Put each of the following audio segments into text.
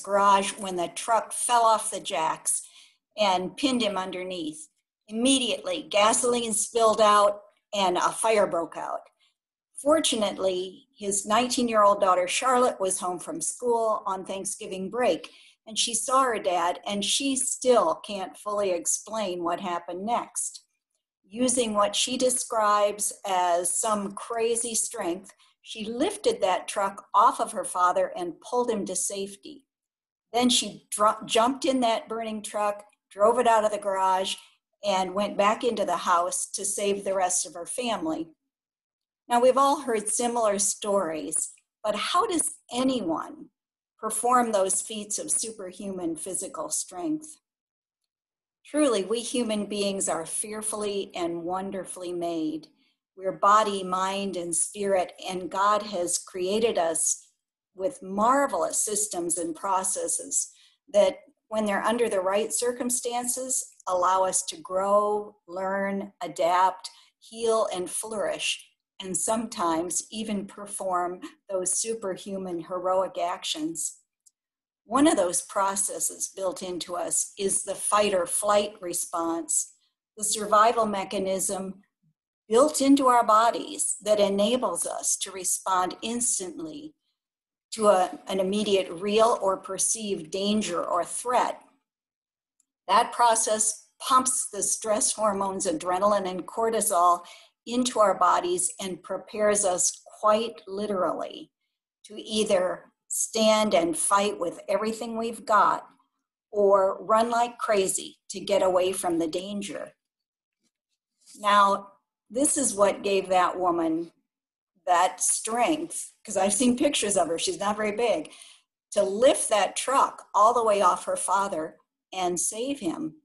garage when the truck fell off the jacks and pinned him underneath. Immediately, gasoline spilled out and a fire broke out. Fortunately, his 19 year old daughter Charlotte was home from school on Thanksgiving break, and she saw her dad, and she still can't fully explain what happened next. Using what she describes as some crazy strength, she lifted that truck off of her father and pulled him to safety. Then she jumped in that burning truck, drove it out of the garage, and went back into the house to save the rest of her family. Now, we've all heard similar stories, but how does anyone perform those feats of superhuman physical strength? Truly, we human beings are fearfully and wonderfully made. We're body, mind, and spirit, and God has created us with marvelous systems and processes that, when they're under the right circumstances, allow us to grow, learn, adapt, heal, and flourish, and sometimes even perform those superhuman heroic actions. One of those processes built into us is the fight or flight response, the survival mechanism built into our bodies that enables us to respond instantly to a, an immediate real or perceived danger or threat. That process pumps the stress hormones, adrenaline and cortisol, into our bodies and prepares us quite literally to either stand and fight with everything we've got or run like crazy to get away from the danger. Now, this is what gave that woman that strength, because I've seen pictures of her, she's not very big, to lift that truck all the way off her father and save him.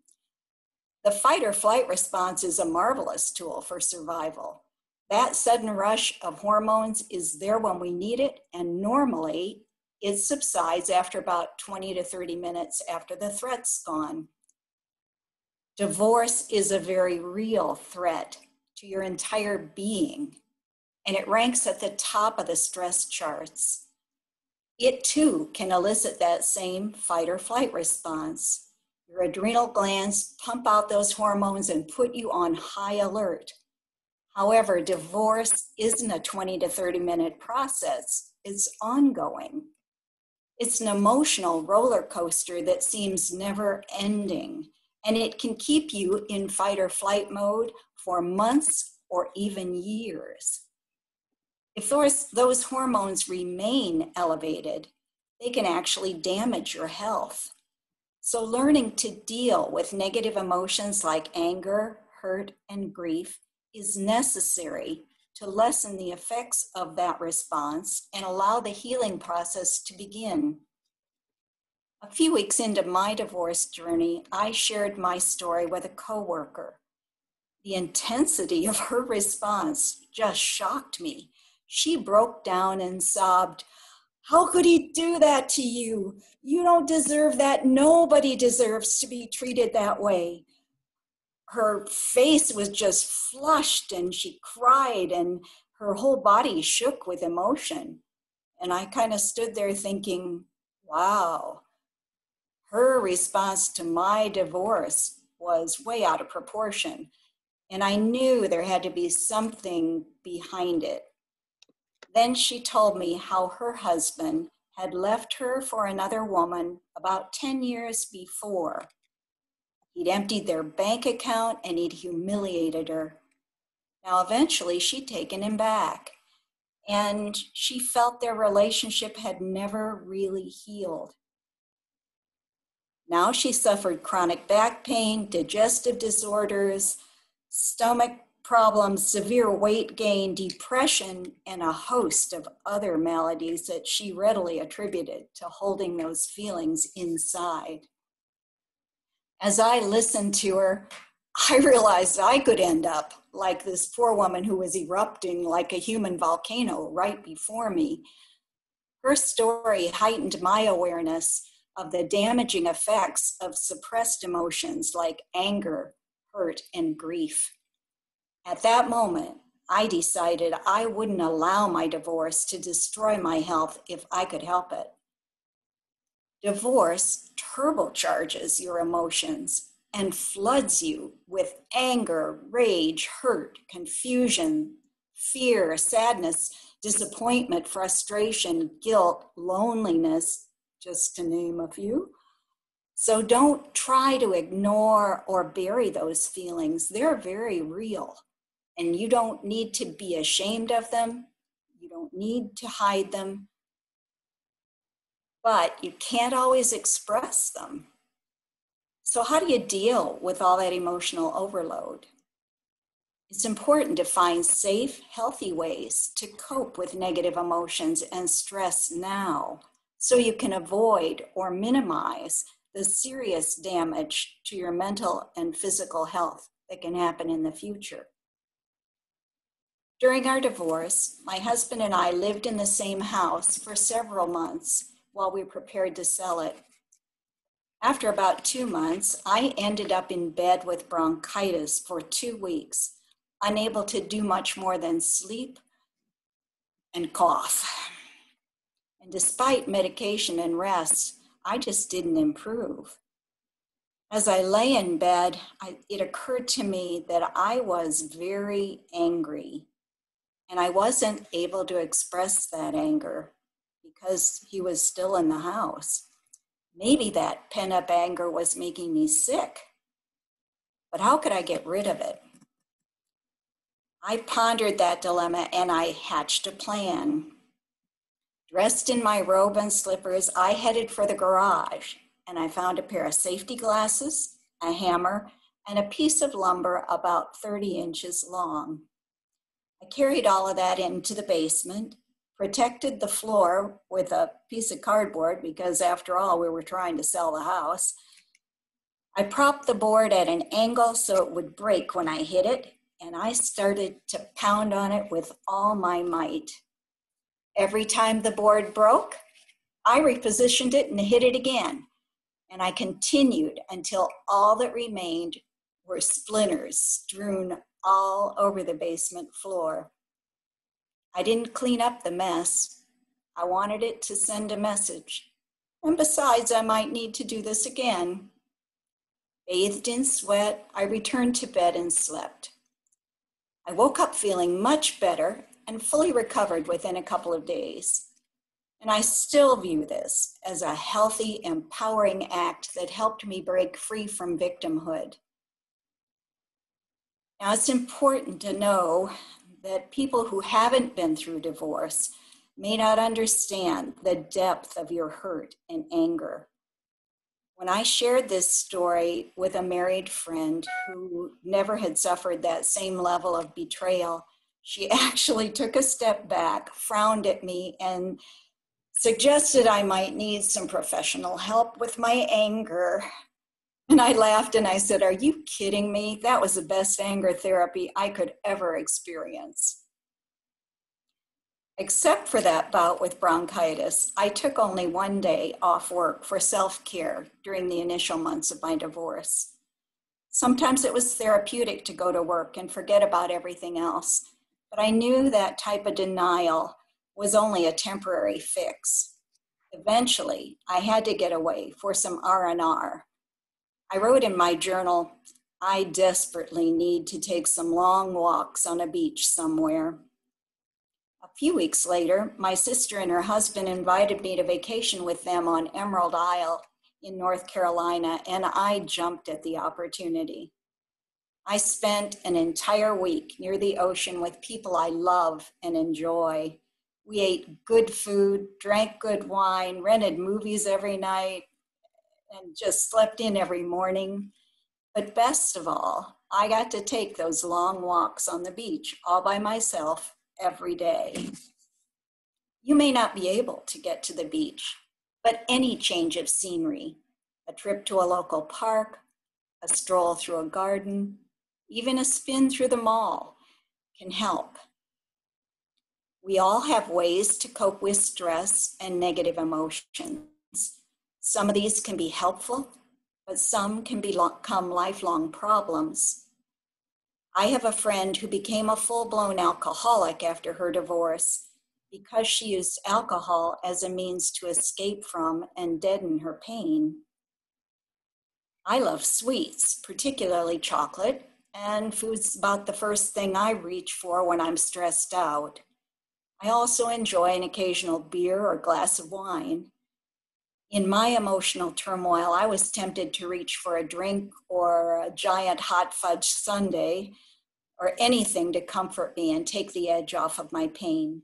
The fight or flight response is a marvelous tool for survival. That sudden rush of hormones is there when we need it, and normally it subsides after about 20 to 30 minutes after the threat's gone. Divorce is a very real threat to your entire being, and it ranks at the top of the stress charts. It too can elicit that same fight or flight response. Your adrenal glands pump out those hormones and put you on high alert. However, divorce isn't a 20 to 30 minute process, it's ongoing. It's an emotional roller coaster that seems never ending, and it can keep you in fight or flight mode for months or even years. If those, those hormones remain elevated, they can actually damage your health. So, learning to deal with negative emotions like anger, hurt, and grief is necessary to lessen the effects of that response and allow the healing process to begin. A few weeks into my divorce journey, I shared my story with a coworker the intensity of her response just shocked me. She broke down and sobbed, How could he do that to you? You don't deserve that. Nobody deserves to be treated that way. Her face was just flushed and she cried and her whole body shook with emotion. And I kind of stood there thinking, wow, her response to my divorce was way out of proportion. And I knew there had to be something behind it. Then she told me how her husband had left her for another woman about 10 years before. He'd emptied their bank account and he'd humiliated her. Now, eventually, she'd taken him back, and she felt their relationship had never really healed. Now she suffered chronic back pain, digestive disorders, stomach problems, severe weight gain, depression, and a host of other maladies that she readily attributed to holding those feelings inside. As I listened to her, I realized I could end up like this poor woman who was erupting like a human volcano right before me. Her story heightened my awareness of the damaging effects of suppressed emotions like anger, hurt, and grief. At that moment, I decided I wouldn't allow my divorce to destroy my health if I could help it. Divorce turbocharges your emotions and floods you with anger, rage, hurt, confusion, fear, sadness, disappointment, frustration, guilt, loneliness, just to name a few. So don't try to ignore or bury those feelings. They're very real. And you don't need to be ashamed of them. You don't need to hide them. But you can't always express them. So, how do you deal with all that emotional overload? It's important to find safe, healthy ways to cope with negative emotions and stress now so you can avoid or minimize the serious damage to your mental and physical health that can happen in the future. During our divorce, my husband and I lived in the same house for several months while we prepared to sell it. After about two months, I ended up in bed with bronchitis for two weeks, unable to do much more than sleep and cough. And despite medication and rest, I just didn't improve. As I lay in bed, I, it occurred to me that I was very angry and I wasn't able to express that anger because he was still in the house. Maybe that pent up anger was making me sick. But how could I get rid of it? I pondered that dilemma and I hatched a plan. Dressed in my robe and slippers, I headed for the garage and I found a pair of safety glasses, a hammer, and a piece of lumber about 30 inches long. I carried all of that into the basement, protected the floor with a piece of cardboard because, after all, we were trying to sell the house. I propped the board at an angle so it would break when I hit it, and I started to pound on it with all my might. Every time the board broke, I repositioned it and hit it again. And I continued until all that remained were splinters strewn all over the basement floor. I didn't clean up the mess. I wanted it to send a message. And besides, I might need to do this again. Bathed in sweat, I returned to bed and slept. I woke up feeling much better and fully recovered within a couple of days. And I still view this as a healthy, empowering act that helped me break free from victimhood. Now, it's important to know that people who haven't been through divorce may not understand the depth of your hurt and anger. When I shared this story with a married friend who never had suffered that same level of betrayal, she actually took a step back, frowned at me, and suggested I might need some professional help with my anger. And I laughed and I said, Are you kidding me? That was the best anger therapy I could ever experience. Except for that bout with bronchitis, I took only one day off work for self care during the initial months of my divorce. Sometimes it was therapeutic to go to work and forget about everything else but I knew that type of denial was only a temporary fix. Eventually, I had to get away for some R&R. I wrote in my journal, I desperately need to take some long walks on a beach somewhere. A few weeks later, my sister and her husband invited me to vacation with them on Emerald Isle in North Carolina, and I jumped at the opportunity. I spent an entire week near the ocean with people I love and enjoy. We ate good food, drank good wine, rented movies every night, and just slept in every morning. But best of all, I got to take those long walks on the beach all by myself every day. You may not be able to get to the beach, but any change of scenery, a trip to a local park, a stroll through a garden, even a spin through the mall can help. We all have ways to cope with stress and negative emotions. Some of these can be helpful, but some can become lifelong problems. I have a friend who became a full blown alcoholic after her divorce because she used alcohol as a means to escape from and deaden her pain. I love sweets, particularly chocolate, and food's about the first thing I reach for when I'm stressed out. I also enjoy an occasional beer or glass of wine. In my emotional turmoil, I was tempted to reach for a drink or a giant hot fudge sundae or anything to comfort me and take the edge off of my pain.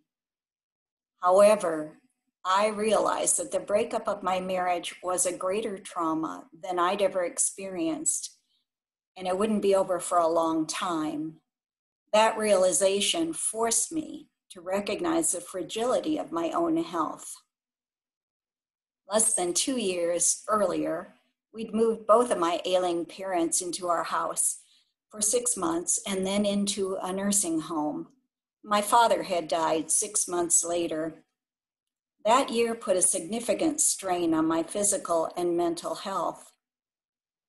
However, I realized that the breakup of my marriage was a greater trauma than I'd ever experienced, and it wouldn't be over for a long time. That realization forced me to recognize the fragility of my own health. Less than two years earlier, we'd moved both of my ailing parents into our house for six months and then into a nursing home. My father had died six months later. That year put a significant strain on my physical and mental health.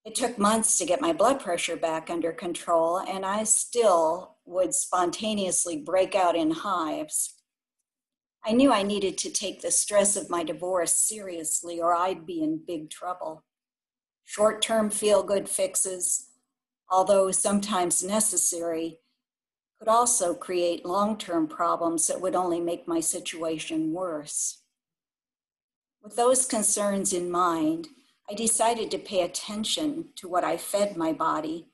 It took months to get my blood pressure back under control, and I still would spontaneously break out in hives. I knew I needed to take the stress of my divorce seriously, or I'd be in big trouble. Short term feel good fixes, although sometimes necessary, could also create long term problems that would only make my situation worse. With those concerns in mind, I decided to pay attention to what I fed my body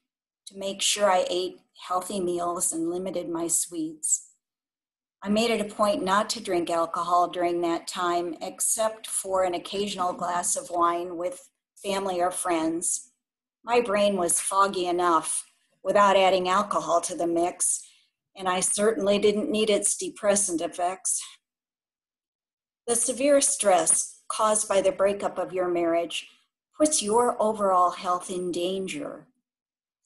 to make sure I ate healthy meals and limited my sweets. I made it a point not to drink alcohol during that time, except for an occasional glass of wine with family or friends. My brain was foggy enough without adding alcohol to the mix, and I certainly didn't need its depressant effects. The severe stress caused by the breakup of your marriage puts your overall health in danger.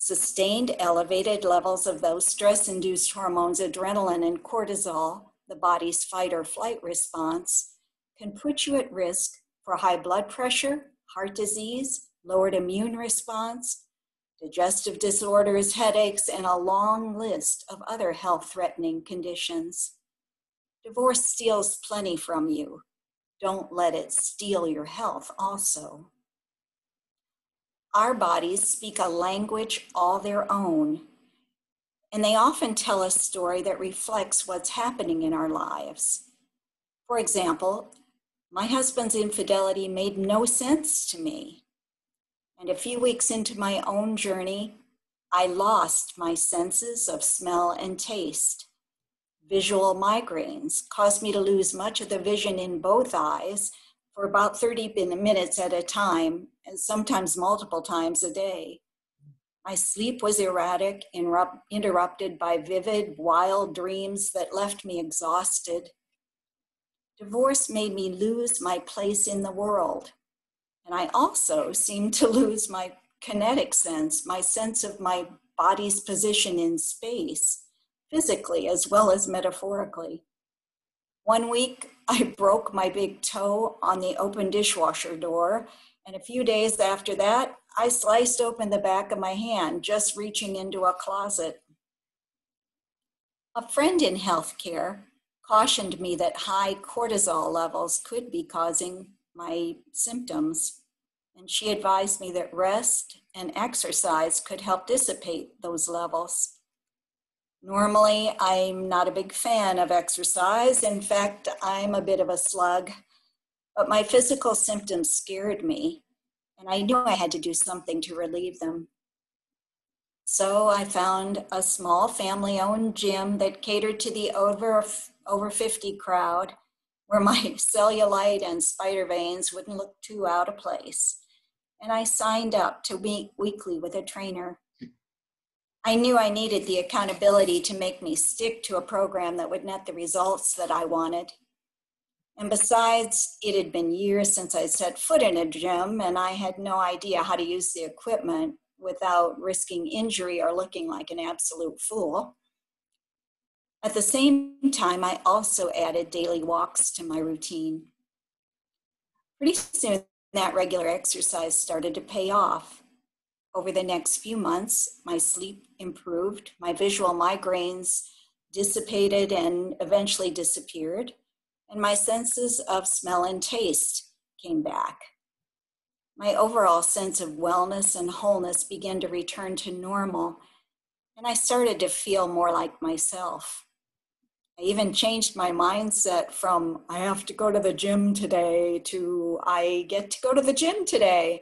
Sustained elevated levels of those stress induced hormones, adrenaline and cortisol, the body's fight or flight response, can put you at risk for high blood pressure, heart disease, lowered immune response, digestive disorders, headaches, and a long list of other health threatening conditions. Divorce steals plenty from you. Don't let it steal your health also. Our bodies speak a language all their own, and they often tell a story that reflects what's happening in our lives. For example, my husband's infidelity made no sense to me. And a few weeks into my own journey, I lost my senses of smell and taste. Visual migraines caused me to lose much of the vision in both eyes for about 30 minutes at a time, and sometimes multiple times a day. My sleep was erratic, interrupted by vivid, wild dreams that left me exhausted. Divorce made me lose my place in the world. And I also seemed to lose my kinetic sense, my sense of my body's position in space, physically as well as metaphorically. One week, I broke my big toe on the open dishwasher door, and a few days after that, I sliced open the back of my hand just reaching into a closet. A friend in healthcare cautioned me that high cortisol levels could be causing my symptoms. And she advised me that rest and exercise could help dissipate those levels. Normally, I'm not a big fan of exercise. In fact, I'm a bit of a slug. But my physical symptoms scared me, and I knew I had to do something to relieve them. So I found a small family owned gym that catered to the over, over 50 crowd where my cellulite and spider veins wouldn't look too out of place. And I signed up to meet weekly with a trainer. I knew I needed the accountability to make me stick to a program that would net the results that I wanted. And besides, it had been years since I set foot in a gym, and I had no idea how to use the equipment without risking injury or looking like an absolute fool. At the same time, I also added daily walks to my routine. Pretty soon, that regular exercise started to pay off. Over the next few months, my sleep improved, my visual migraines dissipated and eventually disappeared. and my senses of smell and taste came back. My overall sense of wellness and wholeness began to return to normal, and I started to feel more like myself. I even changed my mindset from I have to go to the gym today to I get to go to the gym today.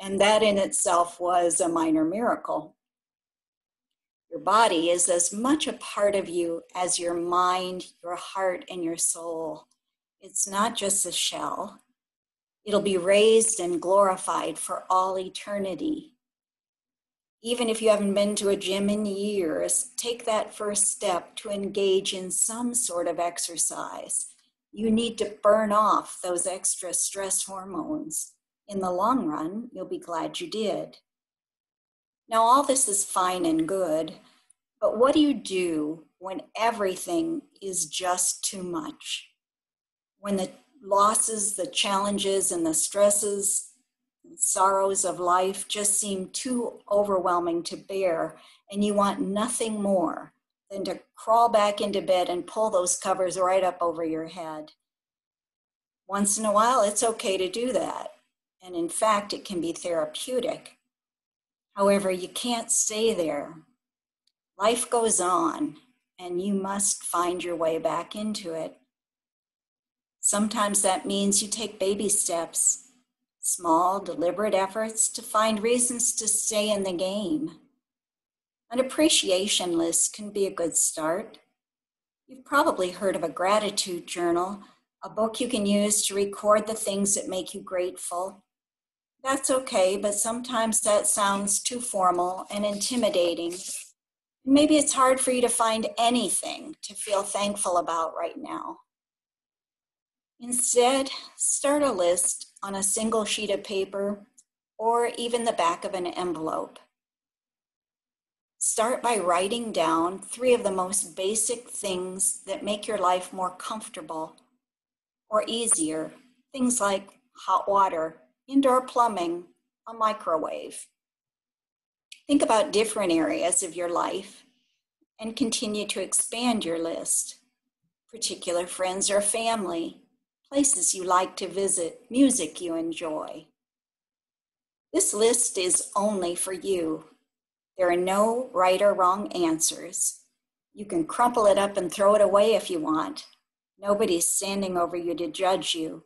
And that in itself was a minor miracle. Your body is as much a part of you as your mind, your heart, and your soul. It's not just a shell. It'll be raised and glorified for all eternity. Even if you haven't been to a gym in years, take that first step to engage in some sort of exercise. You need to burn off those extra stress hormones. In the long run, you'll be glad you did. Now, all this is fine and good, but what do you do when everything is just too much? When the losses, the challenges, and the stresses sorrows of life just seem too overwhelming to bear, and you want nothing more than to crawl back into bed and pull those covers right up over your head. Once in a while, it's okay to do that. And in fact, it can be therapeutic. However, you can't stay there. Life goes on, and you must find your way back into it. Sometimes that means you take baby steps small, deliberate efforts to find reasons to stay in the game. An appreciation list can be a good start. You've probably heard of a gratitude journal, a book you can use to record the things that make you grateful. That's okay, but sometimes that sounds too formal and intimidating. Maybe it's hard for you to find anything to feel thankful about right now. Instead, start a list on a single sheet of paper or even the back of an envelope. Start by writing down three of the most basic things that make your life more comfortable or easier. Things like hot water, indoor plumbing, a microwave. Think about different areas of your life and continue to expand your list. Particular friends or family, places you like to visit, music you enjoy. This list is only for you. There are no right or wrong answers. You can crumple it up and throw it away if you want. Nobody's standing over you to judge you.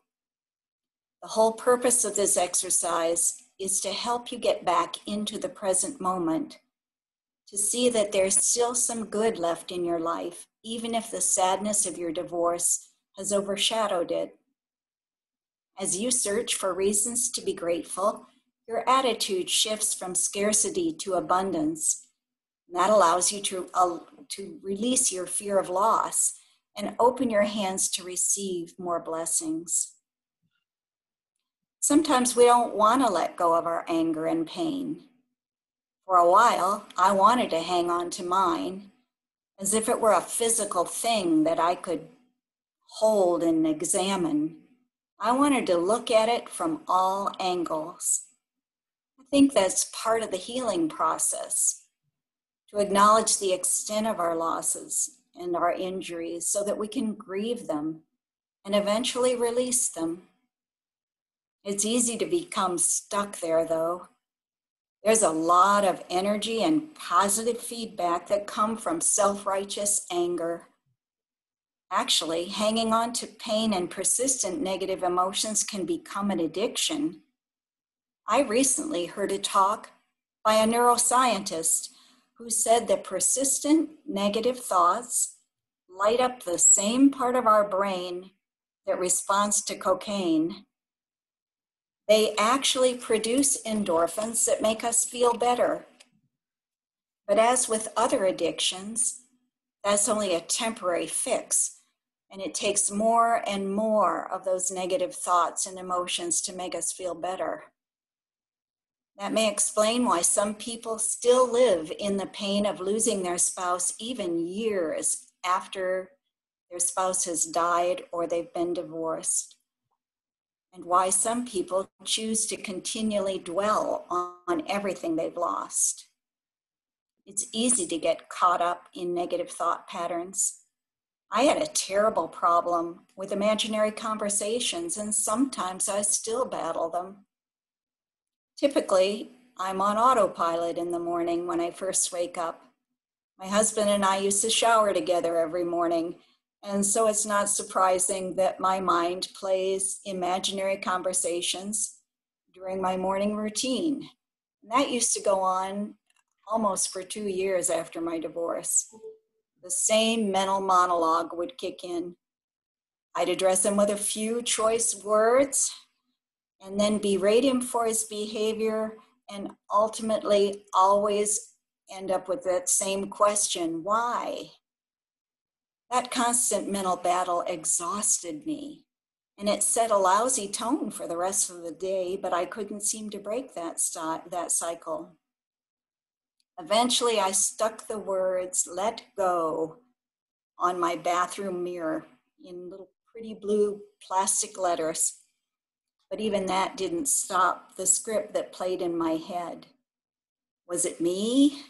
The whole purpose of this exercise is to help you get back into the present moment, to see that there's still some good left in your life, even if the sadness of your divorce has overshadowed it. As you search for reasons to be grateful, your attitude shifts from scarcity to abundance. And that allows you to, uh, to release your fear of loss and open your hands to receive more blessings. Sometimes we don't want to let go of our anger and pain. For a while, I wanted to hang on to mine as if it were a physical thing that I could hold and examine. I wanted to look at it from all angles. I think that's part of the healing process to acknowledge the extent of our losses and our injuries so that we can grieve them and eventually release them. It's easy to become stuck there, though. There's a lot of energy and positive feedback that come from self righteous anger Actually, hanging on to pain and persistent negative emotions can become an addiction. I recently heard a talk by a neuroscientist who said that persistent negative thoughts light up the same part of our brain that responds to cocaine. They actually produce endorphins that make us feel better. But as with other addictions, that's only a temporary fix and it takes more and more of those negative thoughts and emotions to make us feel better. That may explain why some people still live in the pain of losing their spouse even years after their spouse has died or they've been divorced. And why some people choose to continually dwell on everything they've lost. It's easy to get caught up in negative thought patterns I had a terrible problem with imaginary conversations, and sometimes I still battle them. Typically, I'm on autopilot in the morning when I first wake up. My husband and I used to shower together every morning, and so it's not surprising that my mind plays imaginary conversations during my morning routine. And that used to go on almost for two years after my divorce. The same mental monologue would kick in. I'd address him with a few choice words and then berate him for his behavior and ultimately always end up with that same question why? That constant mental battle exhausted me. And it set a lousy tone for the rest of the day, but I couldn't seem to break that, st- that cycle. Eventually, I stuck the words, let go, on my bathroom mirror in little pretty blue plastic letters. But even that didn't stop the script that played in my head. Was it me?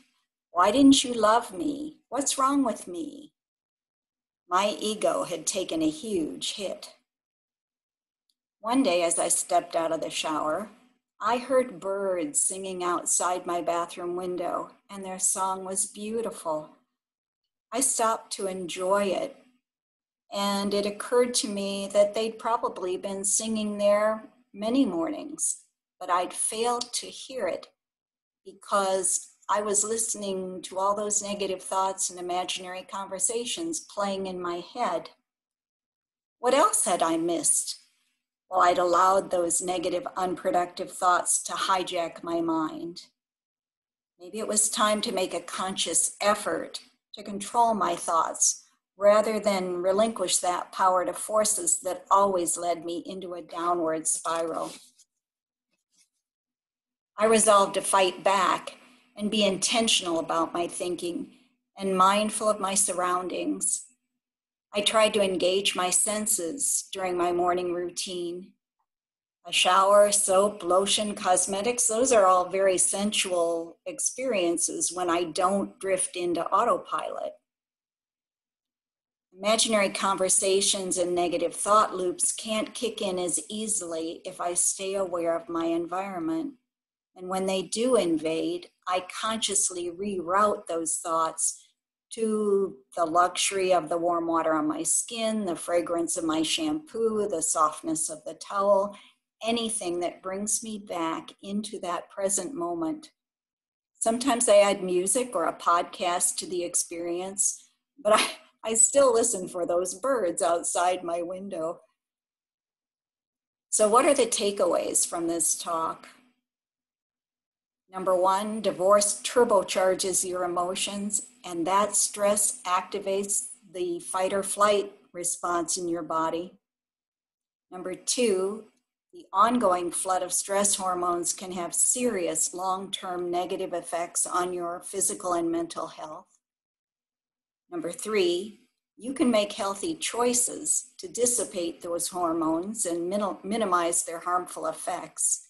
Why didn't you love me? What's wrong with me? My ego had taken a huge hit. One day, as I stepped out of the shower, I heard birds singing outside my bathroom window, and their song was beautiful. I stopped to enjoy it, and it occurred to me that they'd probably been singing there many mornings, but I'd failed to hear it because I was listening to all those negative thoughts and imaginary conversations playing in my head. What else had I missed? Well, I'd allowed those negative, unproductive thoughts to hijack my mind. Maybe it was time to make a conscious effort to control my thoughts rather than relinquish that power to forces that always led me into a downward spiral. I resolved to fight back and be intentional about my thinking and mindful of my surroundings. I tried to engage my senses during my morning routine. A shower, soap, lotion, cosmetics, those are all very sensual experiences when I don't drift into autopilot. Imaginary conversations and negative thought loops can't kick in as easily if I stay aware of my environment. And when they do invade, I consciously reroute those thoughts to the luxury of the warm water on my skin, the fragrance of my shampoo, the softness of the towel, anything that brings me back into that present moment. Sometimes I add music or a podcast to the experience, but I, I still listen for those birds outside my window. So, what are the takeaways from this talk? Number one, divorce turbocharges your emotions, and that stress activates the fight or flight response in your body. Number two, the ongoing flood of stress hormones can have serious long term negative effects on your physical and mental health. Number three, you can make healthy choices to dissipate those hormones and minimize their harmful effects.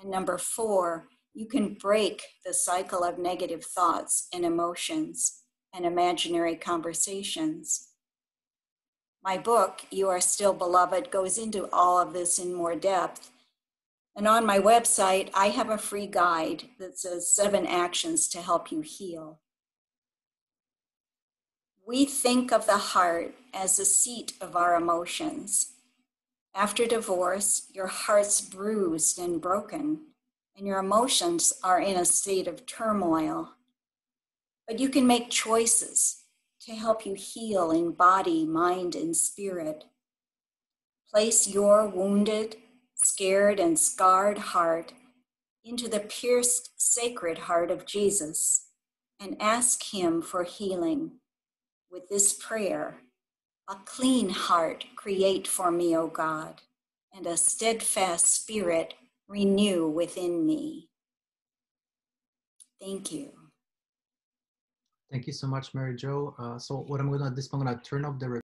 And number four, you can break the cycle of negative thoughts and emotions and imaginary conversations. My book, You Are Still Beloved, goes into all of this in more depth. And on my website, I have a free guide that says seven actions to help you heal. We think of the heart as the seat of our emotions. After divorce, your heart's bruised and broken and your emotions are in a state of turmoil. But you can make choices to help you heal in body, mind, and spirit. Place your wounded, scared, and scarred heart into the pierced, sacred heart of Jesus and ask Him for healing with this prayer A clean heart create for me, O God, and a steadfast spirit renew within me. Thank you. Thank you so much, Mary Jo. Uh, so what I'm going to, do this I'm going to turn off the